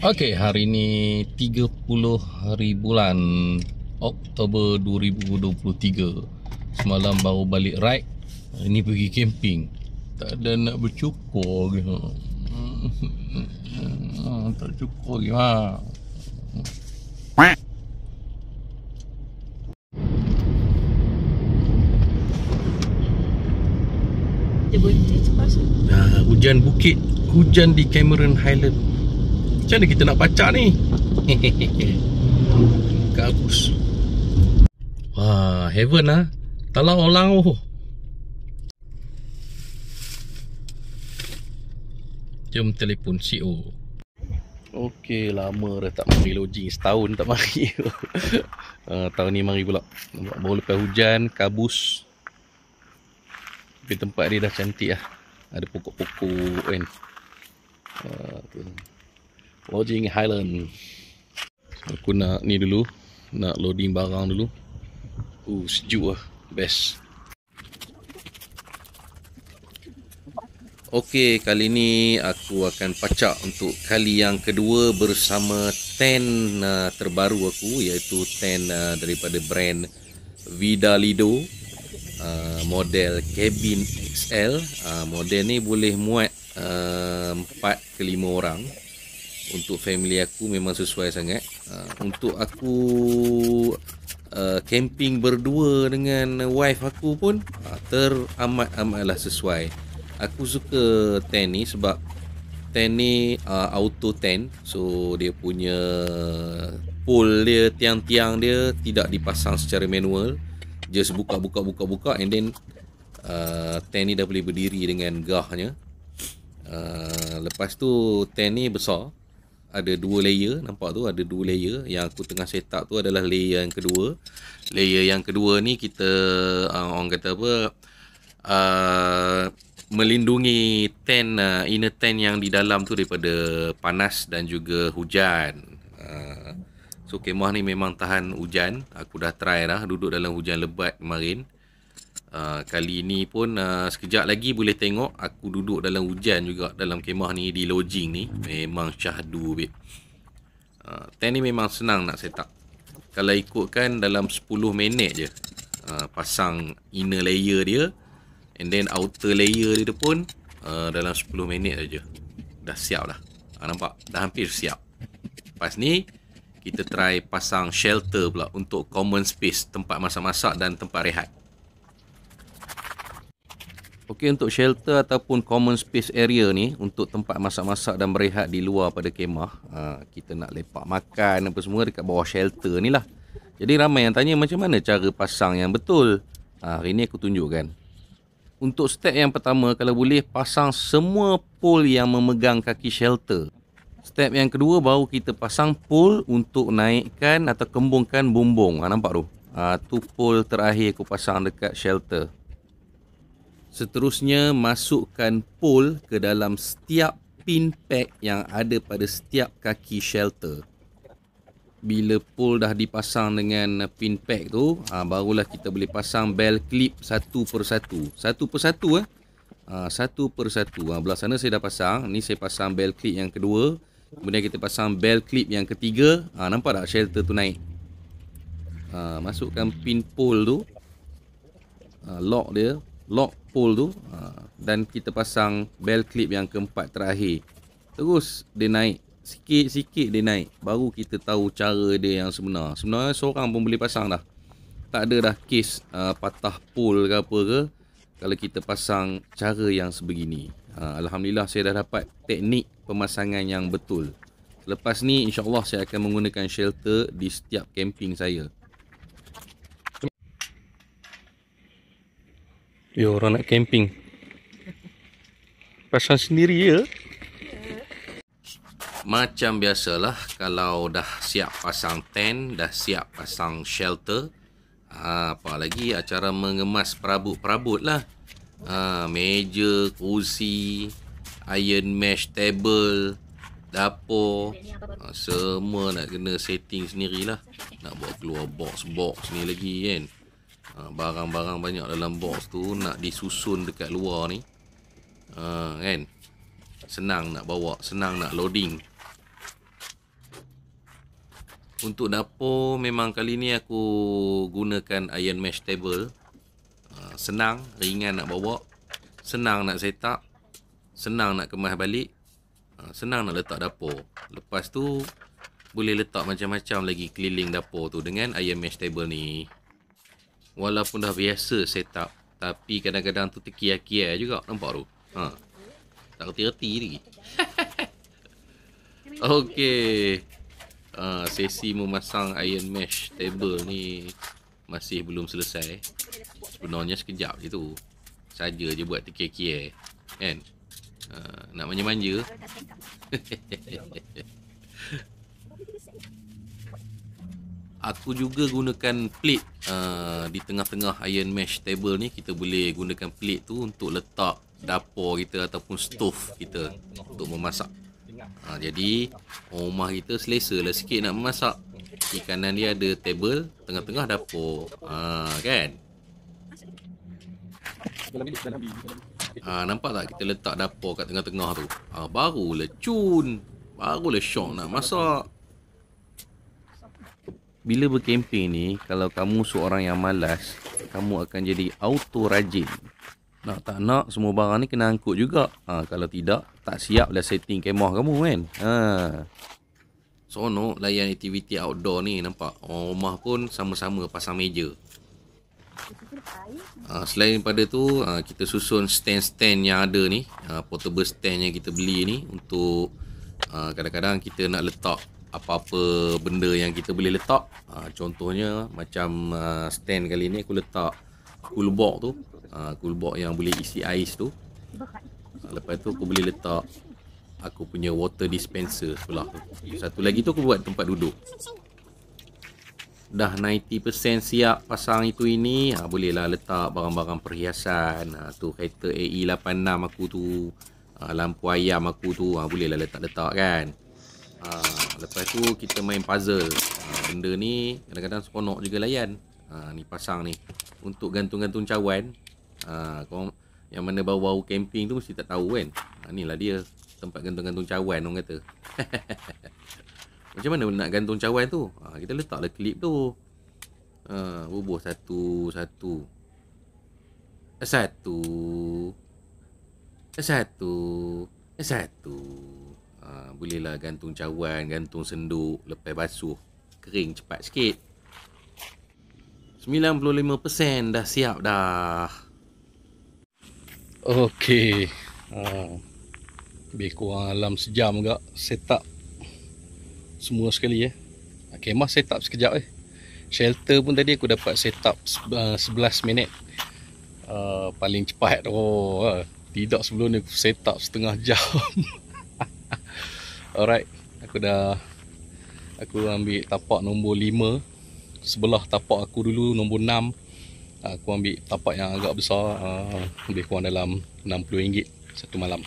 Okey, hari ni 30 hari bulan Oktober 2023. Semalam baru balik ride. Ini pergi camping. Tak ada nak bercukur lagi. Hmm, tak cukur lagi. Ha. Nah, hujan bukit, hujan di Cameron Highland. Macam mana kita nak pacak ni? Kabus. Wah, heaven lah. Talang orang oh. Jom telefon CEO. Okey, lama dah tak mari lodging. Setahun tak mari. uh, tahun ni mari pula. Nampak baru lepas hujan, kabus. Tapi tempat dia dah cantik lah. Ada pokok-pokok kan. Uh, tu. Lodging Highland. Aku nak ni dulu. Nak loading barang dulu. Uh, sejuk lah. Best. Okey, kali ni aku akan pacak untuk kali yang kedua bersama tent uh, terbaru aku iaitu tent uh, daripada brand Vida Lido uh, model cabin XL. Uh, model ni boleh muat uh, 4 ke 5 orang. Untuk family aku memang sesuai sangat. Uh, untuk aku uh, camping berdua dengan wife aku pun uh, teramat-amatlah sesuai. Aku suka tent ni sebab tent ni auto tent. So dia punya pole dia tiang-tiang dia tidak dipasang secara manual. Just buka buka buka buka and then uh, tent ni dah boleh berdiri dengan gahnya. Uh, lepas tu tent ni besar ada dua layer nampak tu ada dua layer yang aku tengah set up tu adalah layer yang kedua layer yang kedua ni kita uh, orang kata apa uh, melindungi tent uh, inner tent yang di dalam tu daripada panas dan juga hujan. Uh, so kemah ni memang tahan hujan. Aku dah try dah duduk dalam hujan lebat kemarin. Uh, kali ni pun uh, sekejap lagi boleh tengok aku duduk dalam hujan juga dalam kemah ni di lodging ni. Memang syahdu babe. Uh, tent ni memang senang nak set up. Kalau ikutkan dalam 10 minit je. Uh, pasang inner layer dia And then outer layer dia pun uh, dalam 10 minit saja. Dah siap lah. Ha, nampak? Dah hampir siap. Lepas ni, kita try pasang shelter pula untuk common space, tempat masak-masak dan tempat rehat. Okey untuk shelter ataupun common space area ni untuk tempat masak-masak dan berehat di luar pada kemah, ha, kita nak lepak makan apa semua dekat bawah shelter ni lah. Jadi ramai yang tanya macam mana cara pasang yang betul. Ha, hari ni aku tunjukkan. Untuk step yang pertama, kalau boleh pasang semua pole yang memegang kaki shelter. Step yang kedua, baru kita pasang pole untuk naikkan atau kembungkan bumbung. Ha, nampak tu? Ha, tu pole terakhir aku pasang dekat shelter. Seterusnya, masukkan pole ke dalam setiap pin pack yang ada pada setiap kaki shelter. Bila pole dah dipasang dengan pin pack tu ha, barulah kita boleh pasang bell clip satu per satu. Satu per satu eh? Ha, satu per satu. Ha, belah sana saya dah pasang. Ni saya pasang bell clip yang kedua. Kemudian kita pasang bell clip yang ketiga. Ha, nampak tak shelter tu naik? Ha, masukkan pin pole tu. Ha, lock dia lock pole tu ha, dan kita pasang bell clip yang keempat terakhir. Terus dia naik sikit-sikit dia naik baru kita tahu cara dia yang sebenar. Sebenarnya seorang pun boleh pasang dah. Tak ada dah kes uh, patah pole ke apa ke kalau kita pasang cara yang sebegini. Uh, Alhamdulillah saya dah dapat teknik pemasangan yang betul. Lepas ni insyaAllah saya akan menggunakan shelter di setiap camping saya Yo orang nak camping Pasang sendiri ya macam biasalah kalau dah siap pasang tent, dah siap pasang shelter, ha, apa lagi acara mengemas perabot-perabot lah. Ha, meja, kursi, iron mesh table, dapur, ha, semua nak kena setting sendirilah. Nak bawa keluar box-box ni lagi kan. Ha, barang-barang banyak dalam box tu nak disusun dekat luar ni. Ha, kan? Senang nak bawa, senang nak loading. Untuk dapur memang kali ni aku gunakan iron mesh table. Uh, senang, ringan nak bawa. Senang nak set up. Senang nak kemas balik. Uh, senang nak letak dapur. Lepas tu boleh letak macam-macam lagi keliling dapur tu dengan iron mesh table ni. Walaupun dah biasa set up. Tapi kadang-kadang tu terkiar-kiar juga. Nampak tu? Ha. Tak reti-reti lagi. Okey. Uh, sesi memasang iron mesh table ni masih belum selesai. Sebenarnya sekejap je tu. Saja je buat terkir-kir. Kan? Uh, nak manja-manja. Aku juga gunakan plate uh, di tengah-tengah iron mesh table ni kita boleh gunakan plate tu untuk letak dapur kita ataupun stove kita untuk memasak. Ha, jadi rumah kita selesa lah sikit nak memasak. Di kanan dia ada table, tengah-tengah dapur. Ha, kan? Ha, nampak tak kita letak dapur kat tengah-tengah tu? Ha, barulah cun. Barulah syok nak masak. Bila berkemping ni, kalau kamu seorang yang malas, kamu akan jadi auto rajin. Nak tak nak semua barang ni kena angkut juga. Ha, kalau tidak, tak siap dah setting kemah kamu kan. Ha. Sono layan aktiviti outdoor ni nampak. Orang rumah pun sama-sama pasang meja. Ha, selain daripada tu, ha, kita susun stand-stand yang ada ni. Ha, portable stand yang kita beli ni untuk ha, kadang-kadang kita nak letak apa-apa benda yang kita boleh letak. Ha, contohnya macam uh, stand kali ni aku letak cool box tu. Uh, cool box yang boleh isi ais tu. Uh, lepas tu aku boleh letak aku punya water dispenser sebelah tu. Satu lagi tu aku buat tempat duduk. Dah 90% siap pasang itu ini ha, bolehlah letak barang-barang perhiasan. Ha, tu kereta AE86 aku tu ha, lampu ayam aku tu ha, bolehlah letak-letak kan. Ha, lepas tu kita main puzzle ha, benda ni kadang-kadang seronok juga layan ha, ni pasang ni untuk gantung-gantung cawan Ha, kau yang mana bau-bau camping tu mesti tak tahu kan. Ha, inilah dia tempat gantung-gantung cawan orang kata. Macam mana nak gantung cawan tu? Ha, kita letaklah klip tu. Ha, bubuh satu, satu. Satu. Satu. Satu. Ha, bolehlah gantung cawan, gantung senduk, lepas basuh. Kering cepat sikit. 95% dah siap dah. Okey. Ha. Lebih kurang dalam sejam juga set up semua sekali ya. Okey, mah set up sekejap eh. Shelter pun tadi aku dapat set up uh, 11 minit. Uh, paling cepat oh. Uh, tidak sebelum ni aku set up setengah jam. Alright, aku dah aku ambil tapak nombor 5 sebelah tapak aku dulu nombor 6 aku ambil tapak yang agak besar uh, lebih kurang dalam RM60 satu malam.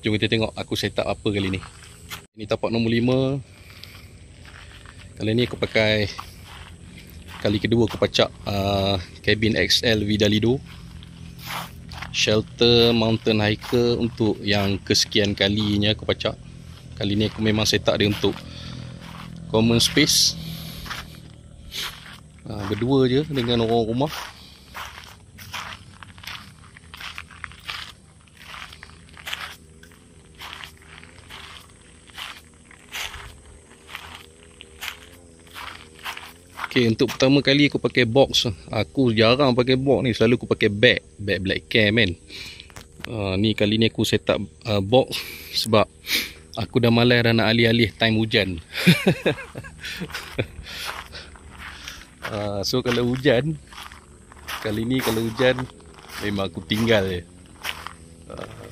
Jom kita tengok aku set up apa kali ni. Ini tapak nombor 5 kali ni aku pakai kali kedua aku pacak uh, cabin XL Vidalido shelter mountain hiker untuk yang kesekian kalinya aku pacak kali ni aku memang set up dia untuk common space. Ha, berdua je dengan orang rumah. Okay, untuk pertama kali aku pakai box. Aku jarang pakai box ni Selalu aku pakai bag. Bag black cam kan? Uh, Ni kali ni aku set up uh, box Sebab Aku dah malas dah nak alih-alih time hujan. Uh, so kalau hujan Kali ni kalau hujan Memang aku tinggal je. Uh,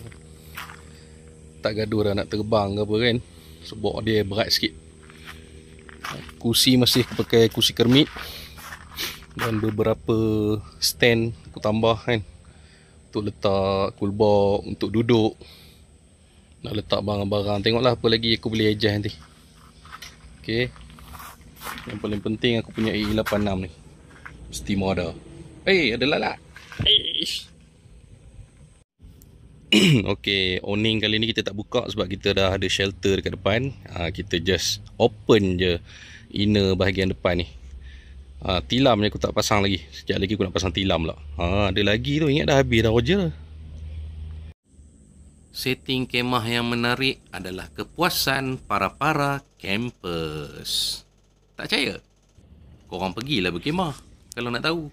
Tak gaduh dah nak terbang ke apa kan. Sebab dia berat sikit. Kursi masih aku pakai kursi kermit Dan beberapa stand aku tambah kan. Untuk letak cool box Untuk duduk Nak letak barang-barang Tengoklah apa lagi aku boleh adjust nanti Okay yang paling penting aku punya E86 ni Mesti ada Eh hey, ada lalat Eish. okay, awning kali ni kita tak buka sebab kita dah ada shelter dekat depan. Ha, kita just open je inner bahagian depan ni. Ha, tilam ni aku tak pasang lagi. Sekejap lagi aku nak pasang tilam lah. Ha, ada lagi tu. Ingat dah habis dah Roger. Setting kemah yang menarik adalah kepuasan para-para campers. Tak percaya? Korang pergilah berkemah kalau nak tahu.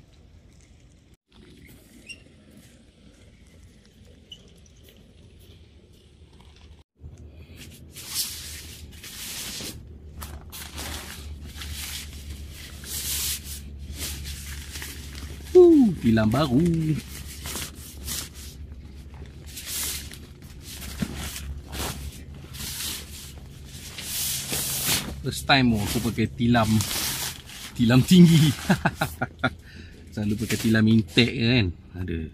Uh, tilam baru. First time oh, aku pakai tilam. Tilam tinggi. Selalu pakai tilam intek kan. Ada.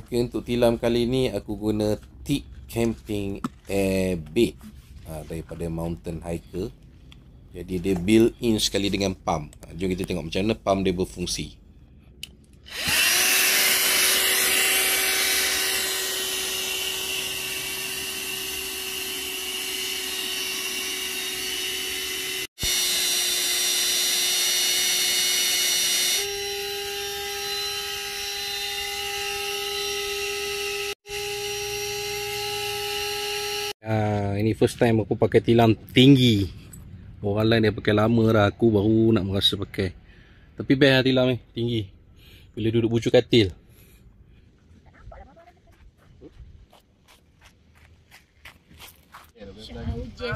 Okey untuk tilam kali ni aku guna Thick Camping Air Bed ha, daripada Mountain Hiker. Jadi dia built in sekali dengan pump. Ha, jom kita tengok macam mana pump dia berfungsi. Ha, ini first time aku pakai tilam tinggi. Orang lain dia pakai lama dah. Aku baru nak merasa pakai. Tapi best lah tilam ni. Tinggi. Bila duduk bucu katil.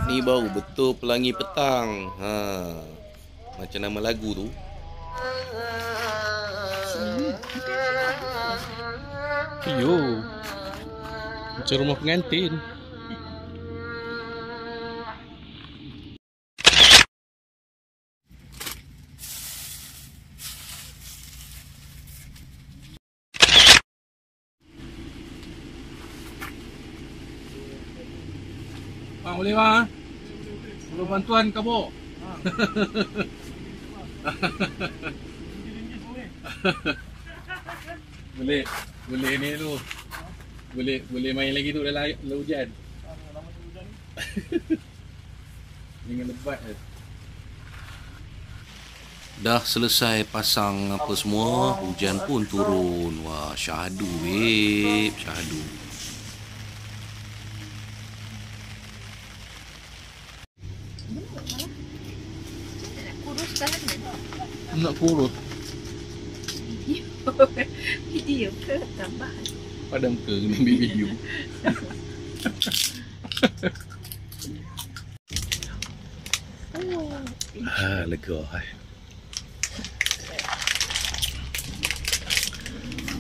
Ni baru betul pelangi petang. Ha. Macam nama lagu tu. Yo. Macam rumah pengantin. Boleh bang? Perlu bantuan kabur. boleh boleh ni tu. Boleh boleh main lagi tu dalam dalam hujan. Dengan lebat je. Dah selesai pasang apa semua, hujan pun turun. Wah, syahdu babe, syahdu. Nak kurus Video ke tambahan padam ke kena ambil video. Oh Ha, lega hai.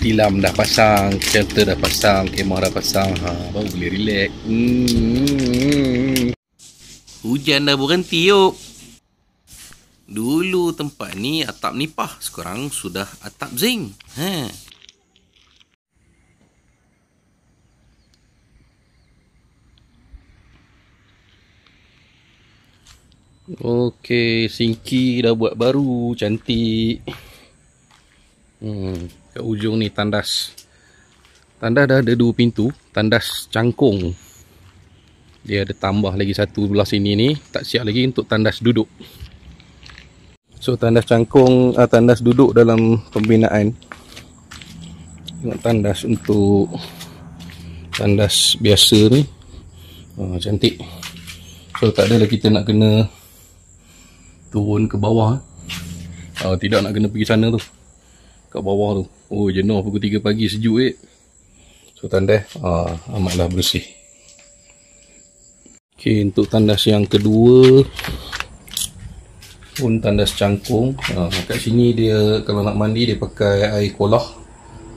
Tilam dah pasang, shelter dah pasang, kemah dah pasang. Ha, baru boleh relax. Hmm. Hujan dah berhenti yuk. Dulu tempat ni atap nipah, sekarang sudah atap zinc. Ha. Okey, sinki dah buat baru, cantik. Hmm, kat ujung ni tandas. Tandas dah ada dua pintu, tandas cangkung. Dia ada tambah lagi satu belah sini ni, tak siap lagi untuk tandas duduk. So tandas cangkung, uh, tandas duduk dalam pembinaan. Tengok tandas untuk tandas biasa ni. Oh, cantik. So tak adalah kita nak kena turun ke bawah. Oh, tidak nak kena pergi sana tu. Kat bawah tu. Oh, jenuh pukul 3 pagi sejuk eh. So tandas ah, amatlah bersih. Okey, untuk tandas yang kedua pun tandas cangkung. Ha, kat sini dia kalau nak mandi dia pakai air kolah.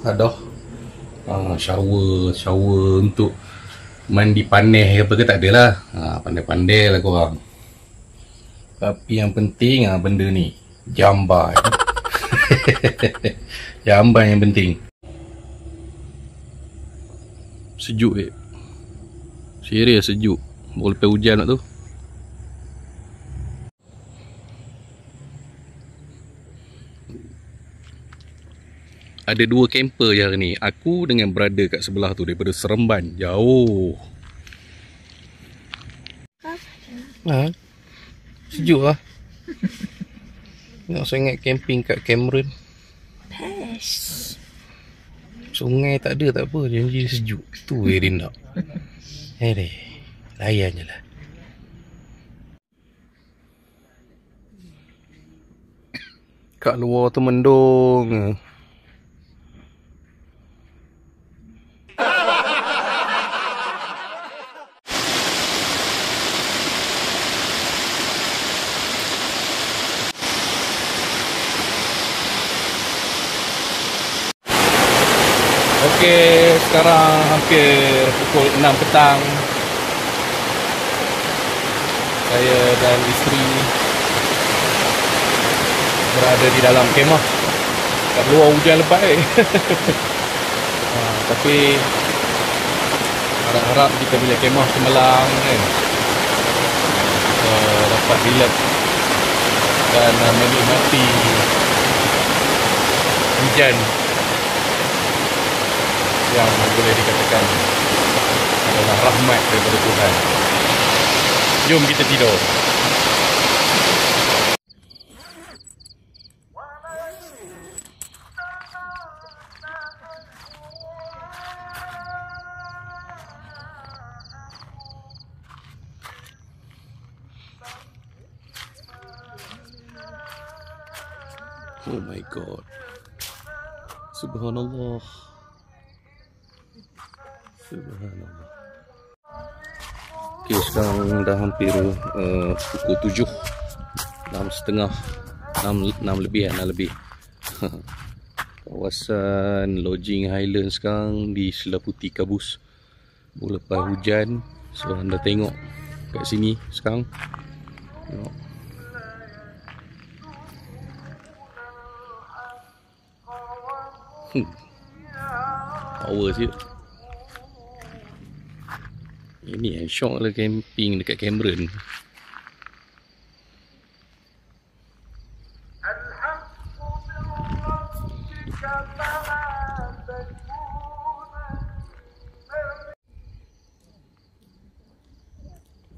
Kadah. Ha, shower, shower untuk mandi panas apa ke tak adalah. Ha, pandai-pandai lah korang. Tapi yang penting ha, benda ni. Jamban. Jamban yang penting. Sejuk eh. Serius sejuk. Baru lepas hujan tu. Ada dua camper je hari ni. Aku dengan brother kat sebelah tu daripada Seremban. Jauh. Ha? Sejuk lah. Nak sangat camping kat Cameron. Pes. Sungai tak ada tak apa. Janji dia sejuk. Tu yang dia nak. Hei, layan je lah. Kat luar tu mendung. Okey, sekarang hampir pukul 6 petang. Saya dan isteri berada di dalam kemah. Kat luar hujan lebat eh. ha, tapi harap-harap kita bila kemah cemerlang kan. Uh, dapat relax dan menikmati hujan yang boleh dikatakan adalah rahmat daripada Tuhan. Jom kita tidur. Oh my god. Subhanallah. Subhanallah. Okay, sekarang dah hampir uh, pukul tujuh. Enam setengah. Enam, enam lebih, enam lebih. Kawasan Lodging Highland sekarang di Selaputi Kabus. Lepas hujan. So, anda tengok kat sini sekarang. Tengok. Hmm. Power siap. Ini yang syok lah camping dekat Cameron.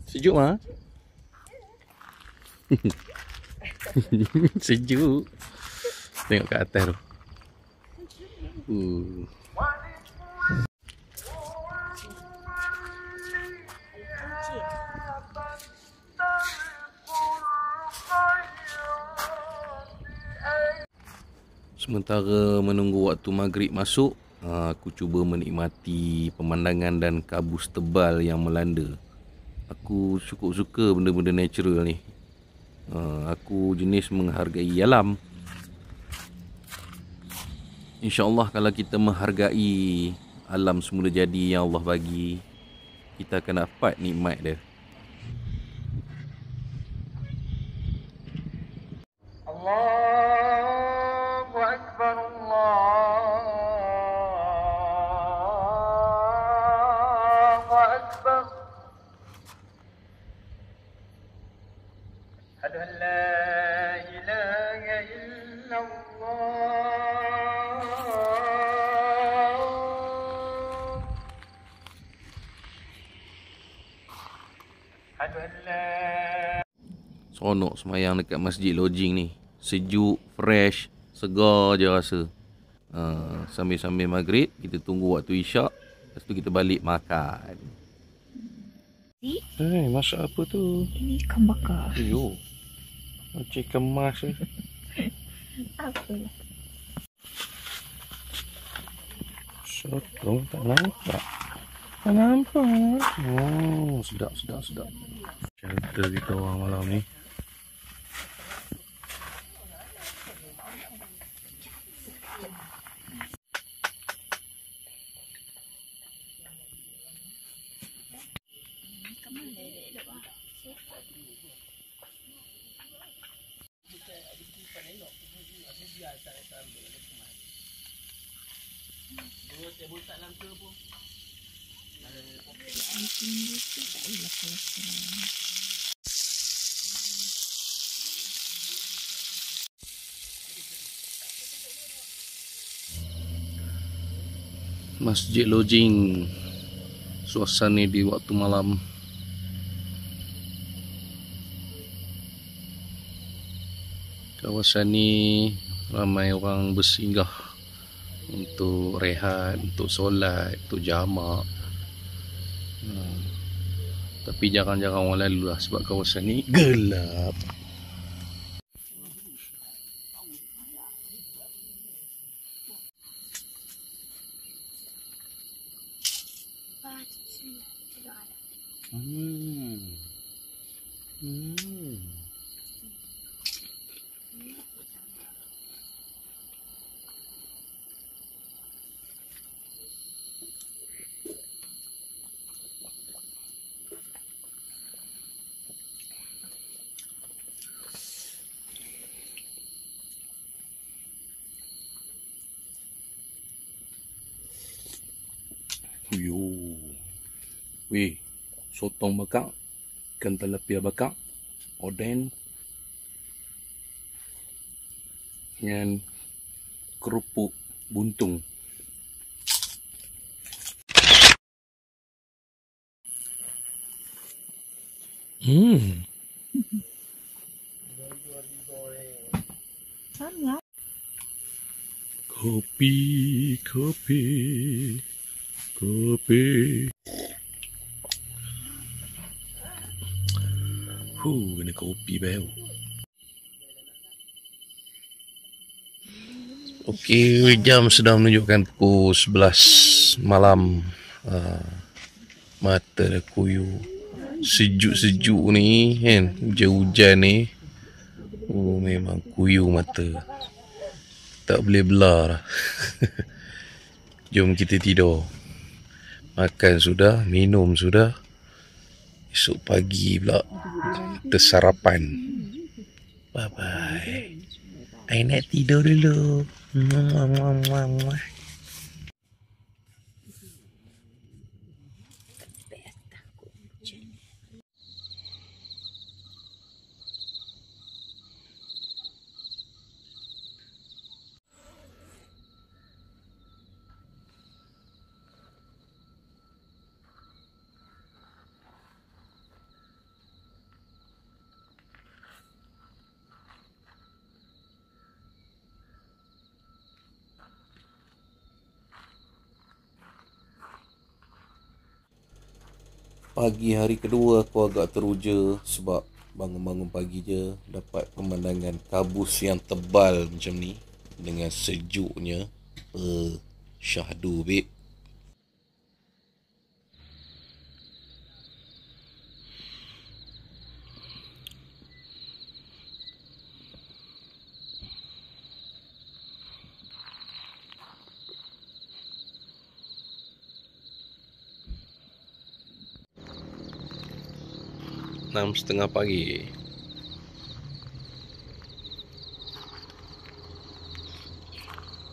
Sejuk mah? Sejuk. Tengok kat atas tu. Uh. Sementara menunggu waktu maghrib masuk, ah, aku cuba menikmati pemandangan dan kabus tebal yang melanda. Aku cukup suka benda-benda natural ni. Ah, Aku jenis menghargai alam. InsyaAllah kalau kita menghargai alam semula jadi yang Allah bagi, kita akan dapat nikmat dia. Semayang dekat masjid lodging ni. Sejuk, fresh, segar je rasa. Uh, sambil-sambil maghrib, kita tunggu waktu isyak. Lepas tu kita balik makan. Eh, masak apa tu? ini ikan bakar. Yo. Macam kemas ni. Apa lah. Sotong tak nampak. Tak nampak. Oh, sedap, sedap, sedap. Cerita kita orang malam ni. Tu tak. Masjid Lojing Suasana di waktu malam Kawasan ni ramai orang bersinggah untuk rehat, untuk solat, untuk jamak. Hmm. Tapi jarang-jarang orang lalu lah sebab kawasan ni gelap. Hmm. Hmm. Yo. Weh, sotong bakar, ikan telapia bakar, oden, dengan kerupuk buntung. Hmm. Kopi, kopi, kopi. Huh, kena kopi bel. Okey, jam sedang menunjukkan pukul 11 malam. Uh, mata dah kuyu. Sejuk-sejuk ni kan, hujan-hujan ni. Oh, memang kuyu mata. Tak boleh belah lah. Jom kita tidur. Makan sudah, minum sudah. Esok pagi pula kita sarapan. Bye bye. I nak tidur dulu. Muah, muah, muah, muah. Pagi hari kedua aku agak teruja sebab bangun-bangun pagi je dapat pemandangan kabus yang tebal macam ni dengan sejuknya. Uh, syahdu babe. Enam setengah pagi.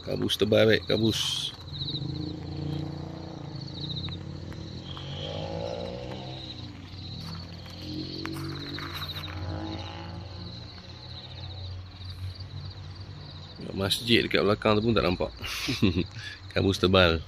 Kabus tebal baik, kabus. Masjid dekat belakang tu pun tak nampak. kabus tebal.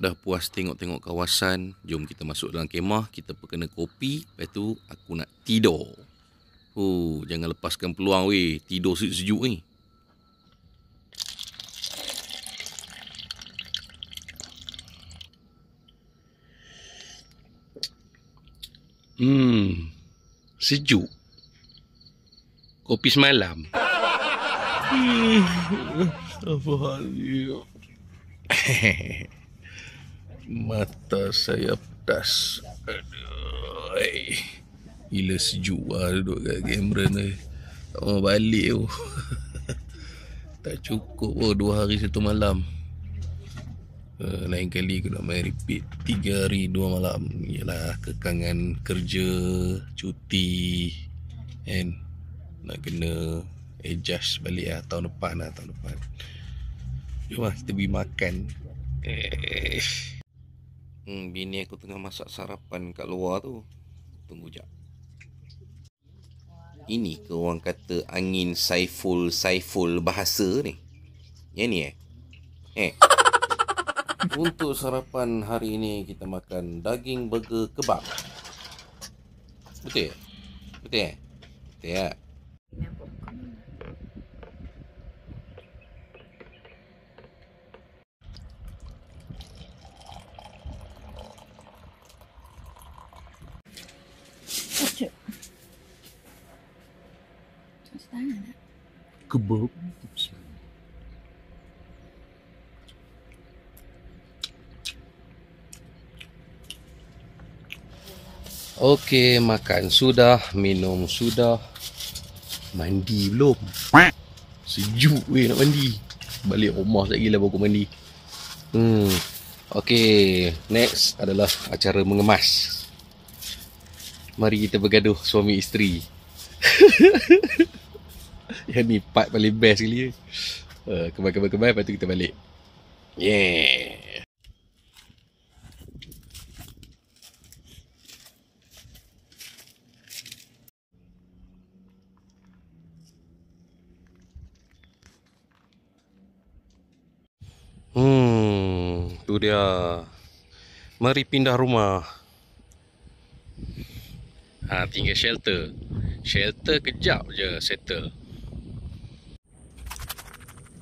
dah puas tengok-tengok kawasan, jom kita masuk dalam kemah, kita perkena kopi, lepas tu aku nak tidur. Oh, jangan lepaskan peluang weh, tidur sejuk-sejuk ni. Hmm, sejuk. Kopi semalam. Astaghfirullahaladzim. Mata saya pedas. Aduh. ai. Gila sejuk lah duduk kat kamera ni. Tak mau balik tu. tak cukup pun dua hari satu malam. Uh, lain kali aku nak main repeat Tiga hari dua malam Yalah kekangan kerja Cuti And Nak kena Adjust balik lah Tahun depan lah Tahun depan Jom lah kita pergi makan eh. Hmm, Bini aku tengah masak sarapan kat luar tu Tunggu jap Ini ke orang kata Angin Saiful Saiful bahasa ni Yang ni eh Eh untuk sarapan hari ini kita makan daging burger kebab. Betul? Betul? Betul ya? Kebab. Okey, makan sudah, minum sudah. Mandi belum? Sejuk weh nak mandi. Balik rumah lagi lah baru aku mandi. Hmm. Okey, next adalah acara mengemas. Mari kita bergaduh suami isteri. Yang ni part paling best sekali. Uh, kebal-kebal-kebal lepas tu kita balik. Yeah. Hmm, tu dia. Mari pindah rumah. Ha, tinggal shelter. Shelter kejap je settle.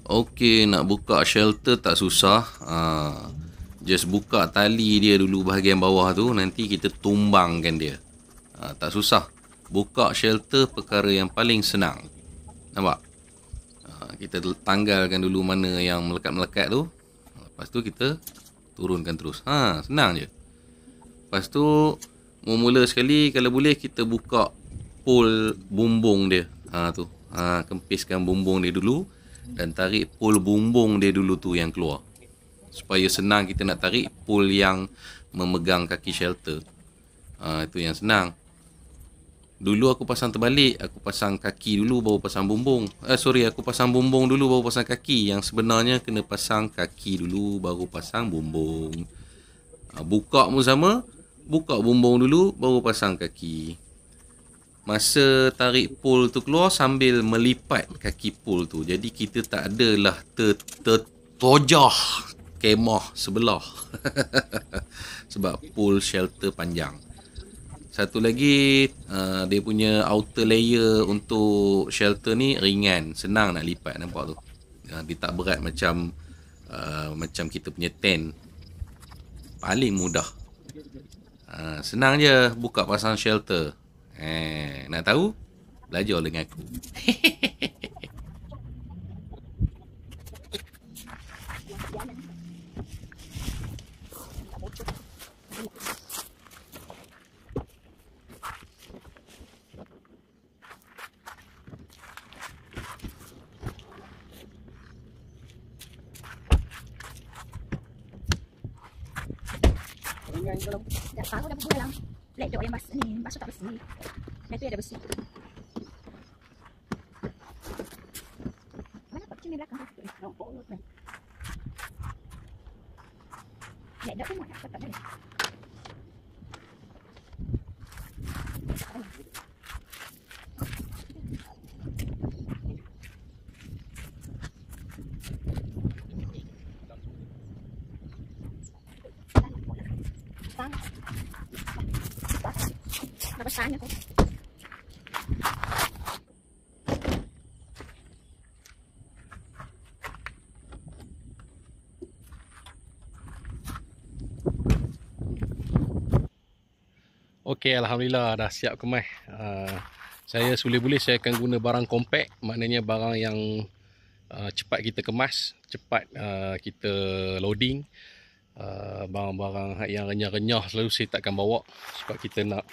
Okey, nak buka shelter tak susah. Ha, just buka tali dia dulu bahagian bawah tu. Nanti kita tumbangkan dia. Ha, tak susah. Buka shelter perkara yang paling senang. Nampak? Ha, kita tanggalkan dulu mana yang melekat-melekat tu. Lepas tu kita turunkan terus. Ha, senang je. Lepas tu mula sekali kalau boleh kita buka pole bumbung dia. Ha tu. Ha kempiskan bumbung dia dulu dan tarik pole bumbung dia dulu tu yang keluar. Supaya senang kita nak tarik pole yang memegang kaki shelter. Ha itu yang senang. Dulu aku pasang terbalik, aku pasang kaki dulu baru pasang bumbung. Eh sorry, aku pasang bumbung dulu baru pasang kaki. Yang sebenarnya kena pasang kaki dulu baru pasang bumbung. Ha, buka pun sama, buka bumbung dulu baru pasang kaki. Masa tarik pole tu keluar sambil melipat kaki pole tu. Jadi kita tak adalah ter, ter tojah kemah sebelah. Sebab pole shelter panjang. Satu lagi uh, dia punya outer layer untuk shelter ni ringan, senang nak lipat nampak tu. Uh, dia tak berat macam uh, macam kita punya tent. Paling mudah. Uh, senang je buka pasang shelter. Eh, nak tahu? Belajar dengan aku. Tak tahu dah bubuh dalam laptop yang basuh ni. Basuh tak bersih. Laptop ada bersih. Mana pak cermin belakang tu? Laptop tu mana? Tak ada. Okey, Alhamdulillah dah siap kemas. Uh, saya boleh-boleh saya akan guna barang compact. Maknanya barang yang uh, cepat kita kemas. Cepat uh, kita loading. Uh, barang-barang yang renyah-renyah selalu saya takkan bawa. Sebab kita nak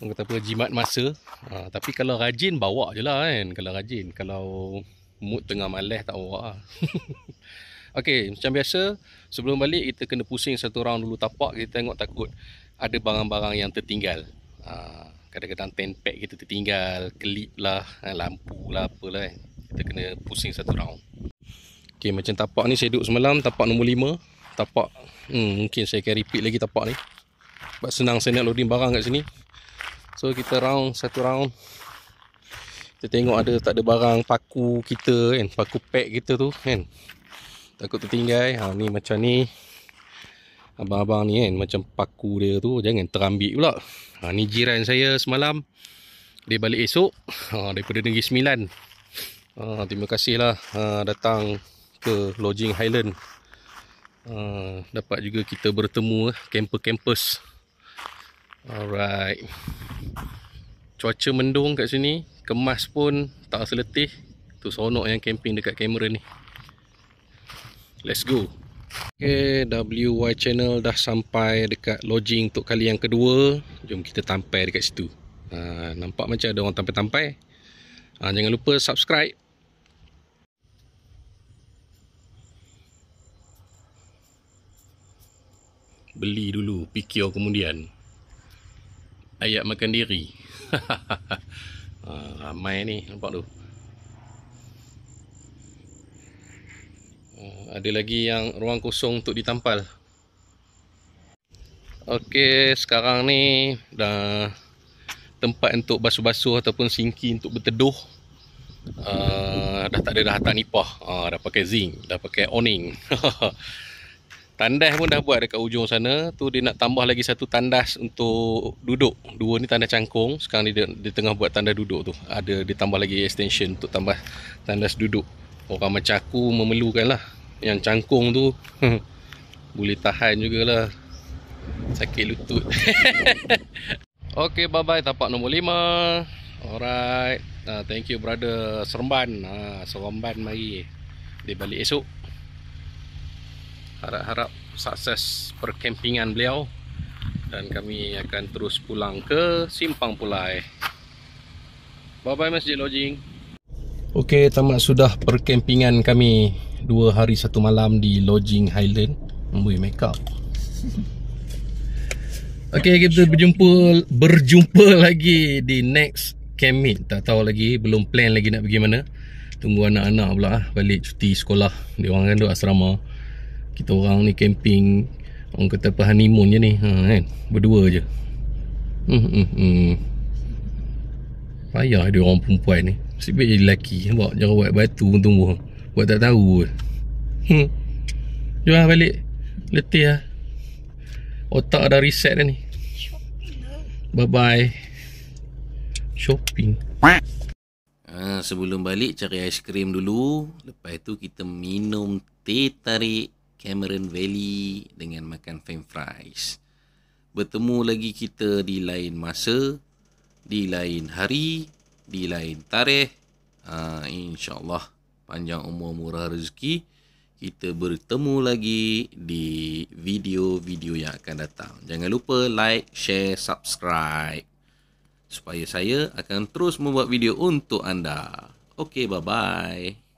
orang kata apa, jimat masa. Uh, tapi kalau rajin, bawa je lah kan. Kalau rajin. Kalau mood tengah malas, tak bawa lah. Okey, macam biasa, sebelum balik kita kena pusing satu round dulu tapak. Kita tengok takut ada barang-barang yang tertinggal. Ha, kadang-kadang ten pack kita tertinggal, kelip lah, ha, lampu lah, apalah. Kan. Kita kena pusing satu round. Okay, macam tapak ni saya duduk semalam, tapak nombor 5. Tapak, hmm, mungkin saya akan repeat lagi tapak ni. Sebab senang saya nak loading barang kat sini. So, kita round, satu round. Kita tengok ada tak ada barang paku kita kan, paku pack kita tu kan. Takut tertinggal. Ha, ni macam ni abang-abang ni kan macam paku dia tu jangan terambil pula. Ha, ni jiran saya semalam. Dia balik esok. Ha, daripada Negeri Sembilan. Ha, terima kasih lah. Ha, datang ke Lodging Highland. Ha, dapat juga kita bertemu camper-campers alright. Cuaca mendung kat sini. Kemas pun tak rasa letih tu sonok yang camping dekat kamera ni. Let's go Okay, WY channel dah sampai dekat lodging untuk kali yang kedua. Jom kita tampai dekat situ. Ha, nampak macam ada orang tampai-tampai. Ha, jangan lupa subscribe. Beli dulu, fikir kemudian. Ayat makan diri. ha, ramai ni, nampak tu. Ada lagi yang ruang kosong untuk ditampal? Okey, sekarang ni dah tempat untuk basuh-basuh ataupun sinki untuk berteduh. Uh, dah tak ada dah hantar nipah. Uh, dah pakai zinc, dah pakai awning. Tandas pun dah buat dekat ujung sana. Tu dia nak tambah lagi satu tandas untuk duduk. Dua ni tandas cangkung. Sekarang dia, dia tengah buat tandas duduk tu. Ada ditambah lagi extension untuk tambah tandas duduk orang macam aku memerlukan lah. Yang cangkung tu boleh tahan jugalah. Sakit lutut. Ok bye bye tapak nombor 5 alright. Uh, thank you brother seremban. Uh, seremban mari. Dia balik esok. Harap-harap sukses perkempingan beliau. Dan kami akan terus pulang ke Simpang Pulai. Bye bye Masjid Lodging ok tamat sudah perkempingan kami dua hari satu malam di Lodging Highland. Amboi make up. Okay kita berjumpa Berjumpa lagi Di next camp meet Tak tahu lagi Belum plan lagi nak pergi mana. Tunggu anak-anak pula ah, Balik cuti sekolah. Dia orang kan duduk asrama. Kita orang ni camping Orang kata apa honeymoon je ni. Ha, kan? Berdua je. Hmm, hmm, hmm. Payah dia orang perempuan ni Mesti baik jadi lelaki. Bawa jerawat batu pun tumbuh. Buat tak tahu hmm. Jom lah balik. Letih lah. Otak dah reset dah ni. Bye bye Shopping. Ha, Sebelum balik cari aiskrim dulu. Lepas tu kita minum teh tarik Cameron Valley Dengan makan french fries. Bertemu lagi kita di lain masa Di lain hari Di lain tarikh ha, InsyaAllah panjang umur murah rezeki kita bertemu lagi di video-video yang akan datang. Jangan lupa like share subscribe supaya saya akan terus membuat video untuk anda. Okey bye bye